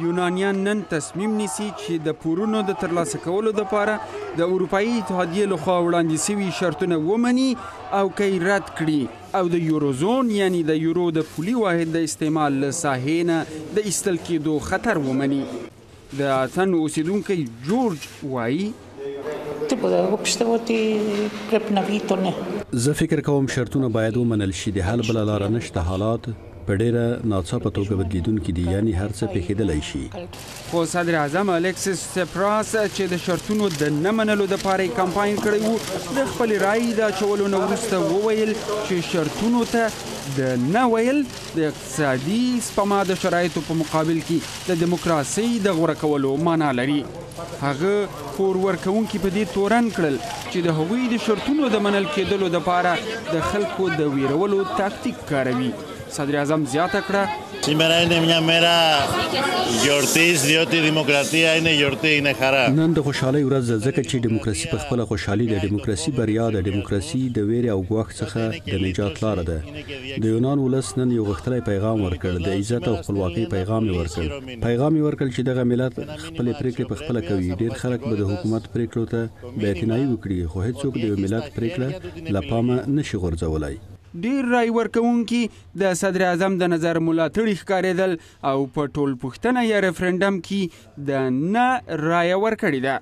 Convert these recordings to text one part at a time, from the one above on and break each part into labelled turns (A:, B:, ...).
A: یونانیان نن تصمیم نیسي چې د پورونو د ترلاسه کولو لپاره د اروپایي اتحادیې لخوا وړاندې سوي شرطونه ومني او که رد کړي او د یوروزون یعنی د یورو د پولي واحد د استعمال له ساحې نه د ایستل کېدو خطر ومني د اتن اوسېدونکی جورج وایي
B: زه فکر کوم شرطونه باید ومنل شي د حل بله لاره نشته حالات په ډیره ناڅاپه توګه بدلیدونکي دي یعنی هر څه پیښیدلی شي
A: خو صدر اعظم الکسیس سپراس چې د شرطونو د نه منلو لپاره یې کمپاین کړی وو د خپل رای د اچولو نه وروسته وویل چې شرطونو ته د نه ویل د اقتصادي سپما د شرایطو په مقابل کې د دیموکراسۍ د غوره کولو معنا لري هغه پور ورکوونکي په دې تورن کړل چې د هغوی د شرطونو د منل کېدلو لپاره د خلکو د ویرولو تاکتیک کاروي صدر اعظم زیاته کړه
B: نن د خوشحالۍ ورځ ده ځکه چې دیموکراسي په خپله خوشحالي ده دیموکراسي بریا ده دیموکراسي د ویرې او ګواښ څخه د نجات لاره ده د یونان ولس نن یو غښتلی پیغام ورکړ د عزت او خپلواکۍ پیغام یې ورکړ پیغام یې ورکړ چې دغه ملت خپلې پرېکړې په خپله کوي، ډېر خلک به د حکومت پرېکړو ته بې اعتنايي وکړي، خو هېڅوک د یو ملت پرېکړه له پامه نه شي غورځولای.
A: ډېر رای ورکوونکي د صدراعظم د نظر ملاتړي ښکارېدل او په ټولپوښتنه یا ریفرنډم کې د نه رایه ورکړې ده.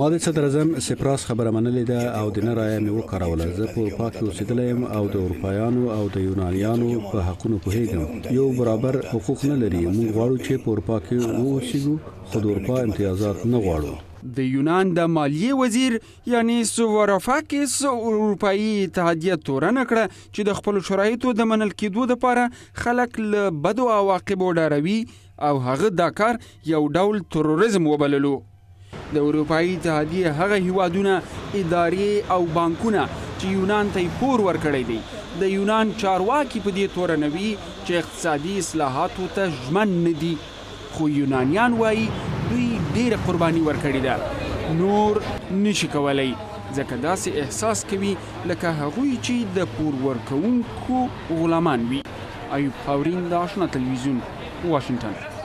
B: ما د صدراعظم سپراس خبره منلې ده او د نه رایه مې وکاروله. زه په اروپا کې اوسېدلی یم او د اروپایانو او د یونانیانو په حقونو پوهېږم. یو برابر حقوق نه لري موږ غواړو چې په اورپا کې واوسیږو خو د اورپا امتیازات نه غواړو.
A: د یونان د مالیې وزیر یانیس وارافاکیس اروپایي اتحادیه تورنه کړه چې د خپلو شرایطو د منل کېدو لپاره خلک له بدو عواقبو ډاروي او هغه دا کار یو ډول تروریزم وبللو. د اروپایي اتحادیې هغه هیوادونه ادارې او بانکونه چې یونان ته پور ورکړی دی د یونان چارواکي په دې تورنوي چې اقتصادي اصلاحاتو ته ژمن نه دي خو یونانیان وایي دوی ډېره قرباني ورکړې ده نور نشي کولی ځکه داسې احساس کوي لکه هغوی چې د پور ورکوونکو غلامان وي ایوب خاورین د آشنا تلویزیون واشنګټن